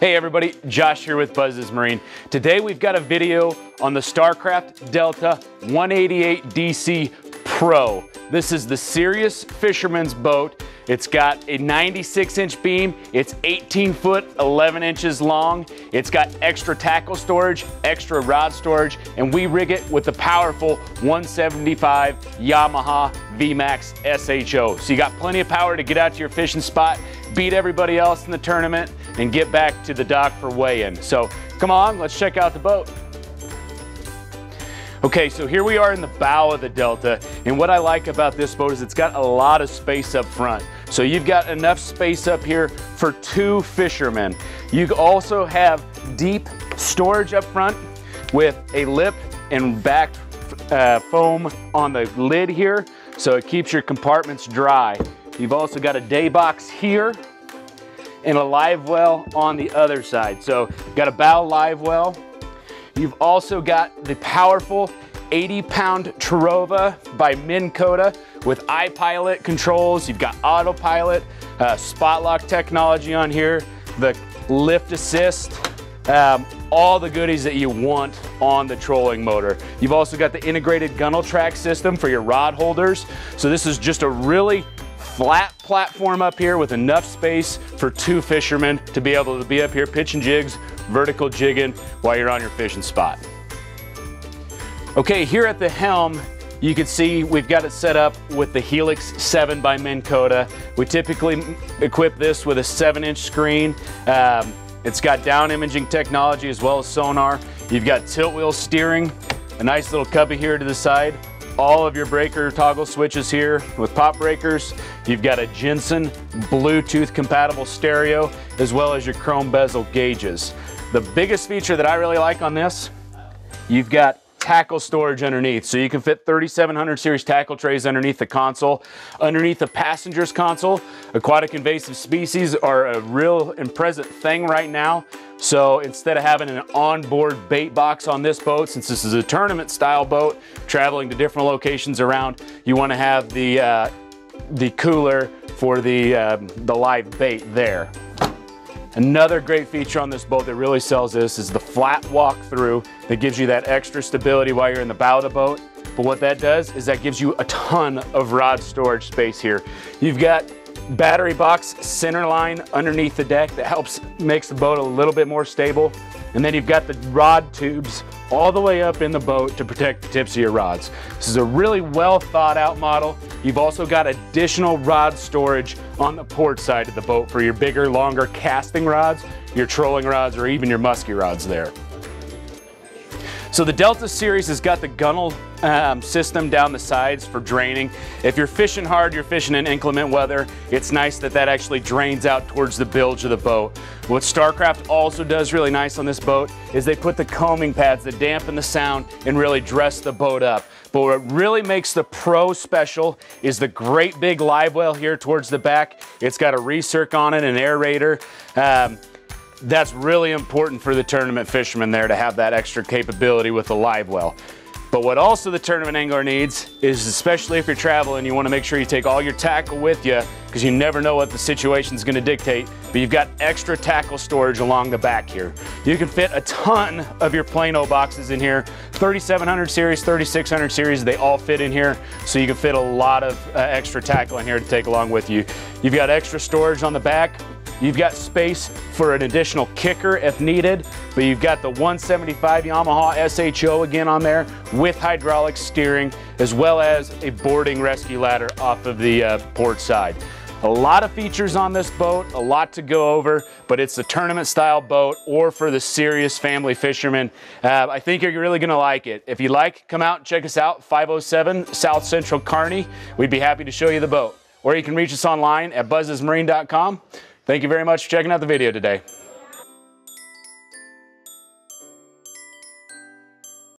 Hey everybody, Josh here with Buzz's Marine. Today we've got a video on the StarCraft Delta 188 DC Pro. This is the serious fisherman's boat. It's got a 96 inch beam. It's 18 foot, 11 inches long. It's got extra tackle storage, extra rod storage, and we rig it with the powerful 175 Yamaha VMAX SHO. So you got plenty of power to get out to your fishing spot, beat everybody else in the tournament, and get back to the dock for weigh-in. So come on, let's check out the boat. Okay, so here we are in the bow of the Delta, and what I like about this boat is it's got a lot of space up front. So you've got enough space up here for two fishermen. You also have deep storage up front with a lip and back uh, foam on the lid here, so it keeps your compartments dry. You've also got a day box here and a live well on the other side. So got a bow live well. You've also got the powerful 80 pound Terrova by Minn Kota with iPilot controls. You've got autopilot, uh, spot lock technology on here, the lift assist, um, all the goodies that you want on the trolling motor. You've also got the integrated gunnel track system for your rod holders. So this is just a really flat platform up here with enough space for two fishermen to be able to be up here pitching jigs, vertical jigging while you're on your fishing spot. Okay, here at the helm, you can see we've got it set up with the Helix 7 by Minn Kota. We typically equip this with a 7 inch screen. Um, it's got down imaging technology as well as sonar. You've got tilt wheel steering, a nice little cubby here to the side, all of your breaker toggle switches here with pop breakers. You've got a Jensen Bluetooth compatible stereo, as well as your chrome bezel gauges. The biggest feature that I really like on this, you've got tackle storage underneath. So you can fit 3700 series tackle trays underneath the console. Underneath the passenger's console, aquatic invasive species are a real and present thing right now. So instead of having an onboard bait box on this boat, since this is a tournament style boat, traveling to different locations around, you wanna have the, uh, the cooler for the, uh, the live bait there. Another great feature on this boat that really sells this is the flat walk through that gives you that extra stability while you're in the bow of the boat. But what that does is that gives you a ton of rod storage space here. You've got battery box center line underneath the deck that helps makes the boat a little bit more stable. And then you've got the rod tubes all the way up in the boat to protect the tips of your rods. This is a really well thought out model. You've also got additional rod storage on the port side of the boat for your bigger, longer casting rods, your trolling rods, or even your musky rods there. So the Delta series has got the gunnel um, system down the sides for draining. If you're fishing hard, you're fishing in inclement weather, it's nice that that actually drains out towards the bilge of the boat. What StarCraft also does really nice on this boat is they put the coaming pads that dampen the sound and really dress the boat up. But what really makes the Pro special is the great big live well here towards the back. It's got a recirc on it, an aerator. Um, that's really important for the tournament fishermen there to have that extra capability with the live well. But what also the tournament angler needs is, especially if you're traveling, you want to make sure you take all your tackle with you because you never know what the situation is going to dictate. But you've got extra tackle storage along the back here. You can fit a ton of your Plano boxes in here. 3700 series, 3600 series, they all fit in here. So you can fit a lot of uh, extra tackle in here to take along with you. You've got extra storage on the back You've got space for an additional kicker if needed, but you've got the 175 Yamaha SHO again on there with hydraulic steering, as well as a boarding rescue ladder off of the uh, port side. A lot of features on this boat, a lot to go over, but it's a tournament style boat or for the serious family fisherman. Uh, I think you're really gonna like it. If you like, come out and check us out, 507 South Central Kearney. We'd be happy to show you the boat. Or you can reach us online at buzzesmarine.com. Thank you very much for checking out the video today.